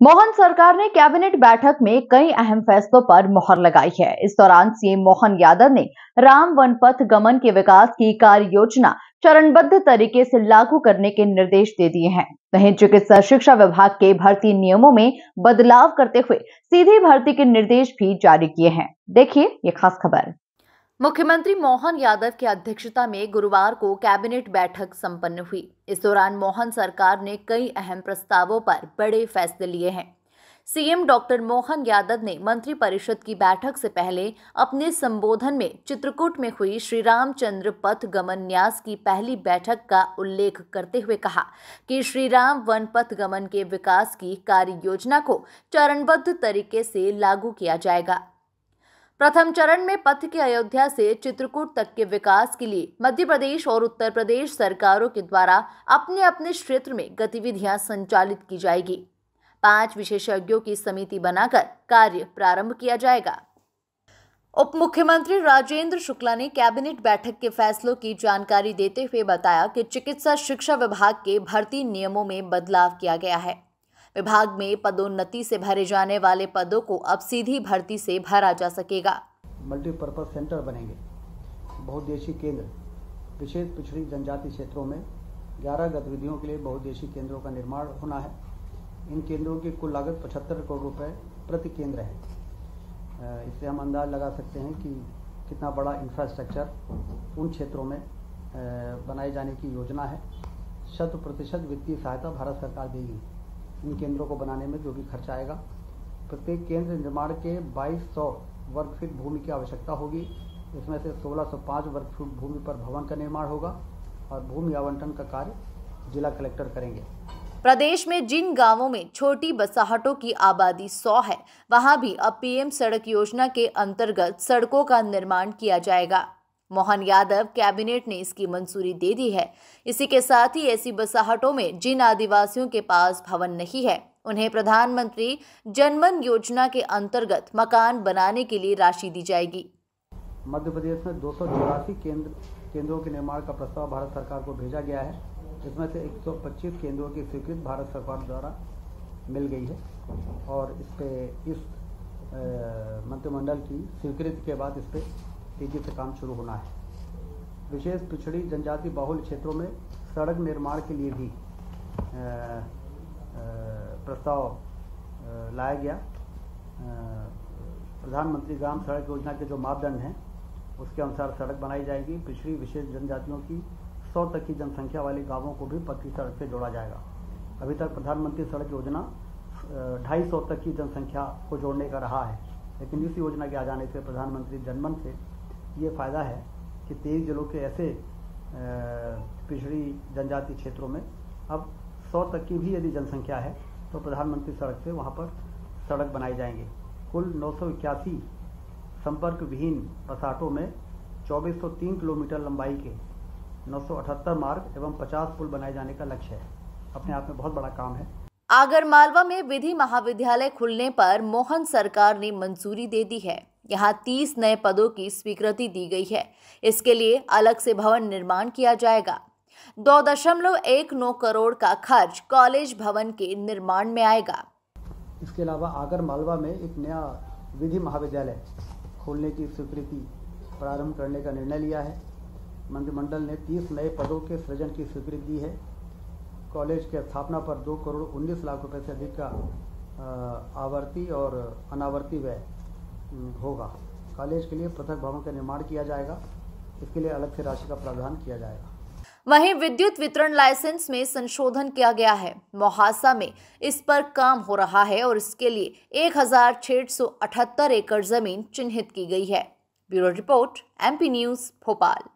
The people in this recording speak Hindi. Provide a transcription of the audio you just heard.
मोहन सरकार ने कैबिनेट बैठक में कई अहम फैसलों पर मोहर लगाई है। इस दौरान सीएम मोहन यादव ने राम वनपथ गमन के विकास की कार्य योजना चरणबद्ध तरीके से लागू करने के निर्देश दे दिए हैं। वहीं चिकित्सा शिक्षा विभाग के भर्ती नियमों में बदलाव करते हुए सीधी भर्ती के निर्देश भी जारी किए हैं। देखिए ये खास खबर। मुख्यमंत्री मोहन यादव की अध्यक्षता में गुरुवार को कैबिनेट बैठक संपन्न हुई। इस दौरान मोहन सरकार ने कई अहम प्रस्तावों पर बड़े फैसले लिए हैं। सीएम डॉक्टर मोहन यादव ने मंत्री परिषद की बैठक से पहले अपने संबोधन में चित्रकूट में हुई श्री रामचंद्र पथ गमन न्यास की पहली बैठक का उल्लेख करते हुए कहा कि श्री राम वन पथ गमन के विकास की कार्य योजना को चरणबद्ध तरीके से लागू किया जाएगा। प्रथम चरण में पथ के अयोध्या से चित्रकूट तक के विकास के लिए मध्य प्रदेश और उत्तर प्रदेश सरकारों के द्वारा अपने अपने क्षेत्र में गतिविधियाँ संचालित की जाएगी। पाँच विशेषज्ञों की समिति बनाकर कार्य प्रारंभ किया जाएगा। उप मुख्यमंत्री राजेंद्र शुक्ला ने कैबिनेट बैठक के फैसलों की जानकारी देते हुए बताया कि चिकित्सा शिक्षा विभाग के भर्ती नियमों में बदलाव किया गया है। विभाग में पदोन्नति से भरे जाने वाले पदों को अब सीधी भर्ती से भरा जा सकेगा। मल्टीपर्पज सेंटर बनेंगे। बहुद्देशीय केंद्र। विशेष पिछड़ी जनजाति क्षेत्रों में 11 गतिविधियों के लिए बहुद्देशीय केंद्रों का निर्माण होना है। इन केंद्रों की कुल लागत पचहत्तर करोड़ रुपए प्रति केंद्र है। इससे हम अंदाज लगा सकते हैं कि कितना बड़ा इंफ्रास्ट्रक्चर उन क्षेत्रों में बनाए जाने की योजना है। शत प्रतिशत वित्तीय सहायता भारत सरकार देगी। इन केंद्रों को बनाने में जो भी खर्च आएगा। प्रत्येक केंद्र निर्माण के 2200 वर्ग फीट भूमि की आवश्यकता होगी। इसमें से 1605 वर्ग फीट भूमि पर भवन का निर्माण होगा और भूमि आवंटन का कार्य जिला कलेक्टर करेंगे। प्रदेश में जिन गाँवों में छोटी बसाहटों की आबादी 100 है, वहाँ भी अब पीएम सड़क योजना के अंतर्गत सड़कों का निर्माण किया जाएगा। मोहन यादव कैबिनेट ने इसकी मंजूरी दे दी है। इसी के साथ ही ऐसी बसाहटों में जिन आदिवासियों के पास भवन नहीं है, उन्हें प्रधानमंत्री जनमन योजना के अंतर्गत मकान बनाने के लिए राशि दी जाएगी। मध्य प्रदेश में दो सौ चौरासी केंद्र, केंद्रों के निर्माण का प्रस्ताव भारत सरकार को भेजा गया है। इसमें से 125 केंद्रों की स्वीकृति भारत सरकार द्वारा मिल गई है और इस पे इस मंत्रिमंडल की स्वीकृति के बाद इस पर तेज़ी से काम शुरू होना है। विशेष पिछड़ी जनजाति बाहुल क्षेत्रों में सड़क निर्माण के लिए भी प्रस्ताव लाया गया। प्रधानमंत्री ग्राम सड़क योजना के जो मापदंड हैं, उसके अनुसार सड़क बनाई जाएगी। पिछड़ी विशेष जनजातियों की 100 तक की जनसंख्या वाले गाँवों को भी पक्की सड़क से जोड़ा जाएगा। अभी तक प्रधानमंत्री सड़क योजना ढाई सौ तक की जनसंख्या को जोड़ने का रहा है। लेकिन इस योजना के आ जाने से, प्रधानमंत्री जनमन से ये फ़ायदा है कि तेईस जिलों के ऐसे पिछड़ी जनजाति क्षेत्रों में, अब सौ तक की भी यदि जनसंख्या है तो प्रधानमंत्री सड़क से वहाँ पर सड़क बनाई जाएँगे। कुल नौ सौ इक्यासी संपर्क विहीन बसाटों में 2403 किलोमीटर लंबाई के 978 मार्ग एवं 50 पुल बनाए जाने का लक्ष्य है। अपने आप में बहुत बड़ा काम है। आगर मालवा में विधि महाविद्यालय खुलने पर मोहन सरकार ने मंजूरी दे दी है। यहाँ तीस नए पदों की स्वीकृति दी गई है। इसके लिए अलग से भवन निर्माण किया जाएगा। दो दशमलव एक नौ करोड़ का खर्च कॉलेज भवन के निर्माण में आएगा। इसके अलावा आगर मालवा में एक नया विधि महाविद्यालय खोलने की स्वीकृति प्रारंभ करने का निर्णय लिया है। मंत्रिमंडल ने 30 नए पदों के सृजन की स्वीकृति दी है। कॉलेज की स्थापना पर दो करोड़ उन्नीस लाख रुपए से अधिक का आवर्ती और अनावर्ती व्यय होगा। कॉलेज के लिए पृथक भवन का निर्माण किया जाएगा। इसके लिए अलग से राशि का प्रावधान किया जाएगा। वहीं विद्युत वितरण लाइसेंस में संशोधन किया गया है। मोहासा में इस पर काम हो रहा है और इसके लिए एक हज़ार छह सौ अठहत्तर एकड़ ज़मीन चिन्हित की गई है। Bureau report, MP news, Bhopal.